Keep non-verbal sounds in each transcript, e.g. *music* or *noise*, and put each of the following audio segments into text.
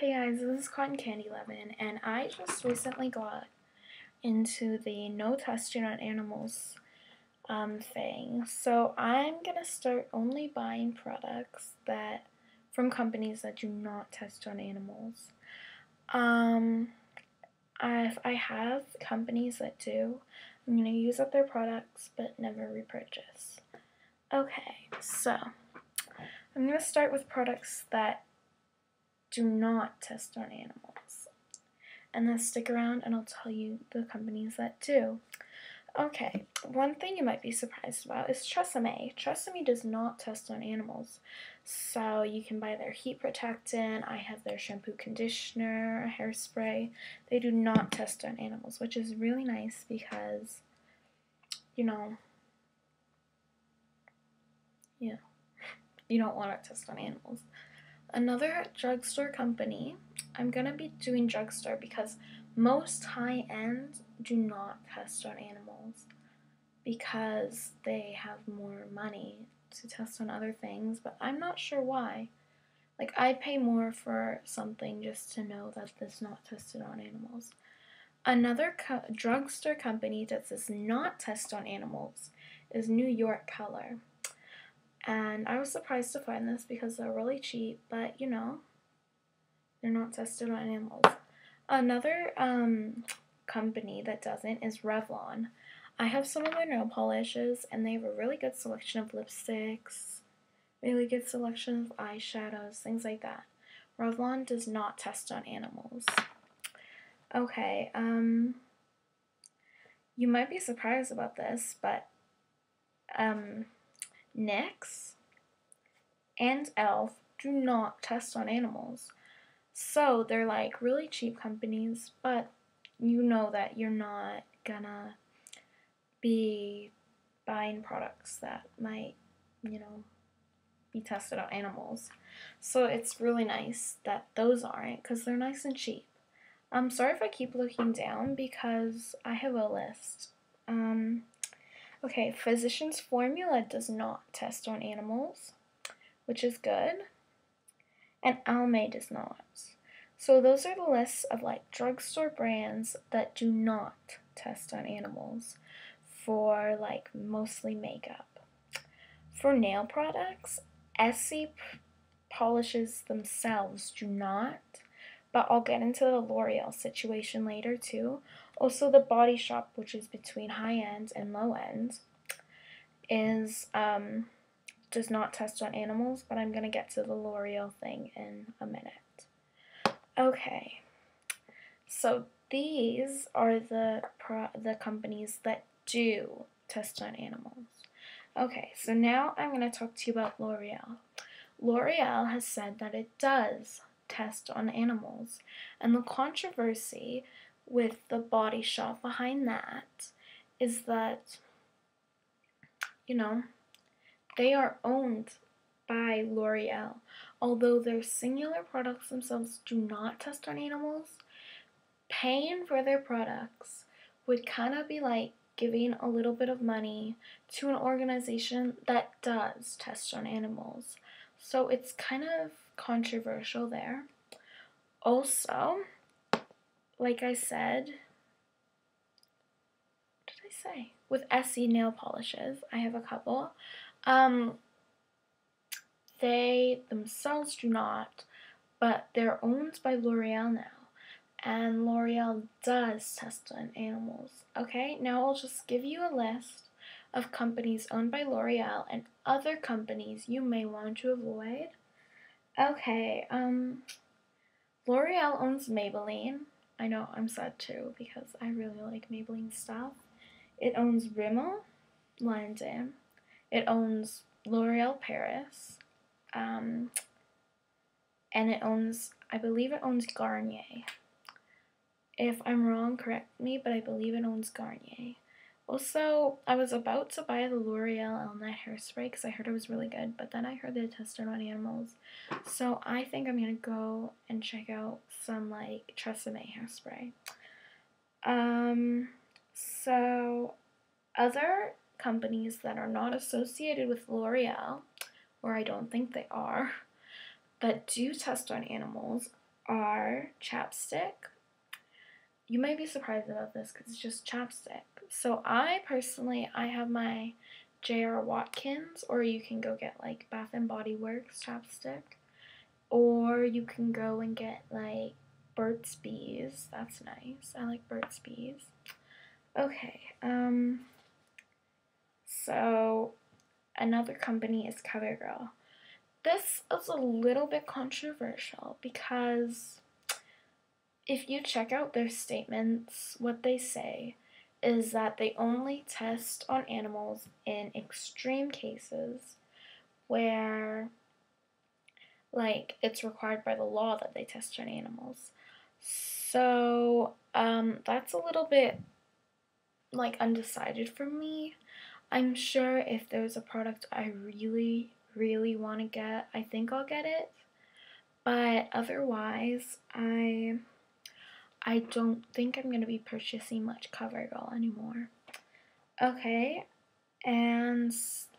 Hey guys, this is Cotton Candy Luvin, and I just recently got into the no testing on animals um, thing. So I'm gonna start only buying products that from companies that do not test on animals. Um, if I have companies that do, I'm gonna use up their products but never repurchase. Okay, so I'm gonna start with products that do not test on animals. And then stick around and I'll tell you the companies that do. Okay, one thing you might be surprised about is Tresemme. Tresemme does not test on animals. So you can buy their heat protectant, I have their shampoo conditioner, hairspray. They do not test on animals, which is really nice because, you know, yeah, you don't want to test on animals. Another drugstore company, I'm to be doing drugstore because most high end do not test on animals because they have more money to test on other things, but I'm not sure why. Like, I'd pay more for something just to know that it's not tested on animals. Another co- drugstore company that does not test on animals is New York Color. And I was surprised to find this because they're really cheap, but you know, they're not tested on animals. Another um, company that doesn't is Revlon. I have some of their nail polishes, and they have a really good selection of lipsticks, really good selection of eyeshadows, things like that. Revlon does not test on animals. Okay, um, you might be surprised about this, but um, NYX and e.l.f. do not test on animals. So they're like really cheap companies, but you know that you're not gonna be buying products that might, you know, be tested on animals. So it's really nice that those aren't because they're nice and cheap. I'm sorry if I keep looking down because I have a list. Um, okay, Physicians Formula does not test on animals, which is good and Almay does not. So those are the lists of like drugstore brands that do not test on animals for like mostly makeup. For nail products, Essie polishes themselves do not, but I'll get into the L'Oreal situation later too. Also, the Body Shop, which is between high end and low end, is um, does not test on animals, but I'm going to get to the L'Oreal thing in a minute. Okay, so these are the pro the companies that do test on animals. Okay, so now I'm going to talk to you about L'Oreal. L'Oreal has said that it does test on animals, and the controversy with the body shop behind that is that, you know, they are owned by L'Oreal. Although their singular products themselves do not test on animals, paying for their products would kind of be like giving a little bit of money to an organization that does test on animals. So it's kind of controversial there. Also, like I said, what did I say? With Essie nail polishes, I have a couple. Um, they themselves do not, but they're owned by L'Oreal now. And L'Oreal does test on animals. Okay, now I'll just give you a list of companies owned by L'Oreal and other companies you may want to avoid. Okay, um, L'Oreal owns Maybelline. I know I'm sad too because I really like Maybelline stuff. It owns Rimmel, London, it owns L'Oreal Paris. Um, and it owns, I believe it owns Garnier. If I'm wrong, correct me, but I believe it owns Garnier. Also, I was about to buy the L'Oreal Elnett hairspray because I heard it was really good, but then I heard they tested on animals. So I think I'm going to go and check out some, like, Tresemme hairspray. Um, so, other companies that are not associated with L'Oreal, or I don't think they are, but do test on animals are chapstick. You might be surprised about this because it's just chapstick. So I personally, I have my J.R. Watkins, or you can go get like Bath and Body Works chapstick, or you can go and get like Burt's Bees. That's nice. I like Burt's Bees. Okay, um, so another company is CoverGirl. This is a little bit controversial because if you check out their statements, what they say is that they only test on animals in extreme cases where like it's required by the law that they test on animals. So, um, that's a little bit like undecided for me. I'm sure if there's a product I really, really want to get, I think I'll get it. But otherwise, I I don't think I'm going to be purchasing much CoverGirl anymore. Okay, and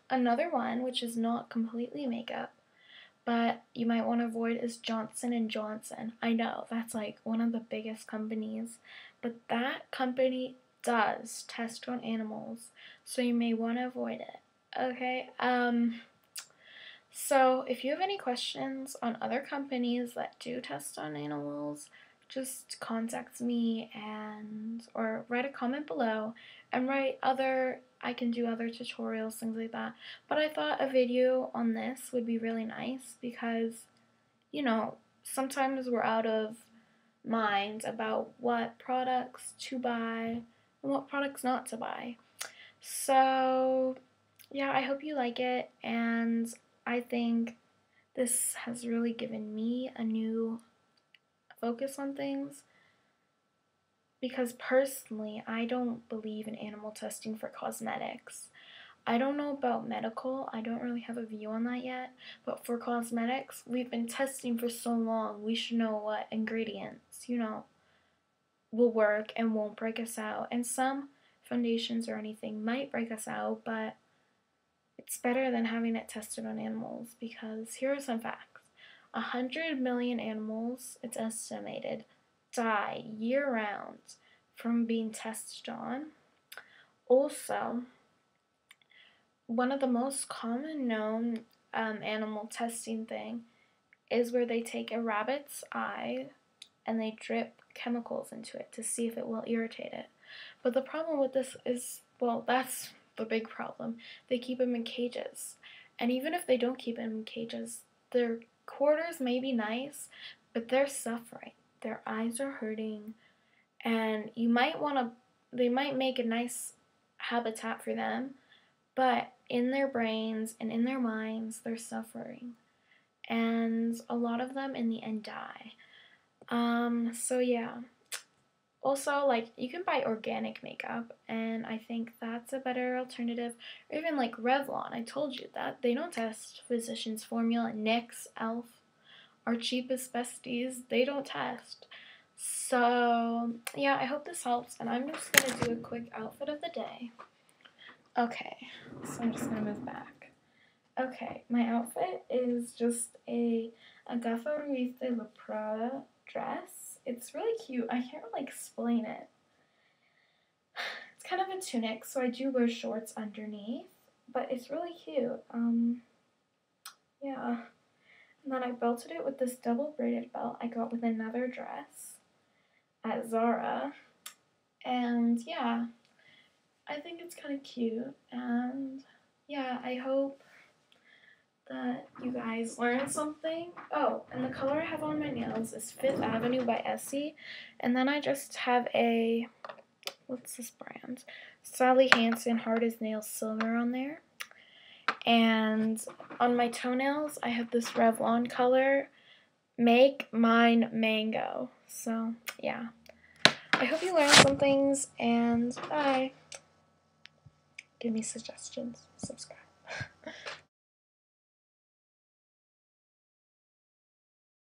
another one, which is not completely makeup, but you might want to avoid is Johnson & Johnson. I know, that's like one of the biggest companies, but that company does test on animals, so you may want to avoid it. Okay, um, so if you have any questions on other companies that do test on animals, just contact me and or write a comment below and write other I can do other tutorials things like that. But I thought a video on this would be really nice because you know sometimes we're out of mind about what products to buy and what products not to buy. So yeah I hope you like it and I think this has really given me a new focus on things because personally, I don't believe in animal testing for cosmetics. I don't know about medical, I don't really have a view on that yet, but for cosmetics, we've been testing for so long, we should know what ingredients, you know, will work and won't break us out. And some foundations or anything might break us out, but it's better than having it tested on animals because here are some facts. 100 million animals, it's estimated, die year round from being tested on. Also, one of the most common known um, animal testing thing is where they take a rabbit's eye and they drip chemicals into it to see if it will irritate it. But the problem with this is, well, that's the big problem. They keep them in cages. And even if they don't keep them in cages, they're quarters may be nice, but they're suffering. Their eyes are hurting, and you might want to, they might make a nice habitat for them, but in their brains and in their minds, they're suffering. And a lot of them in the end die. Um, so yeah. Also, like, you can buy organic makeup, and I think that's a better alternative. Or even like Revlon, I told you that. They don't test Physicians Formula, NYX, e.l.f., our cheapest besties, they don't test. So, yeah, I hope this helps, and I'm just to do a quick outfit of the day. Okay, so I'm just to move back. Okay, my outfit is just a Agatha Ruiz de la Prada dress it's really cute. I can't really explain it. *sighs* It's kind of a tunic, so I do wear shorts underneath, but it's really cute. Um, yeah. And then I belted it with this double braided belt I got with another dress at Zara. And yeah, I think it's kind of cute. And yeah, I hope that you guys learned something. Oh, and the color I have on my nails is Fifth Avenue by Essie. And then I just have a, what's this brand? Sally Hansen Hard as Nails Silver on there. And on my toenails, I have this Revlon color, Make Mine Mango. So, yeah. I hope you learned some things, and bye. Give me suggestions. Subscribe. *laughs*